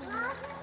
Mama.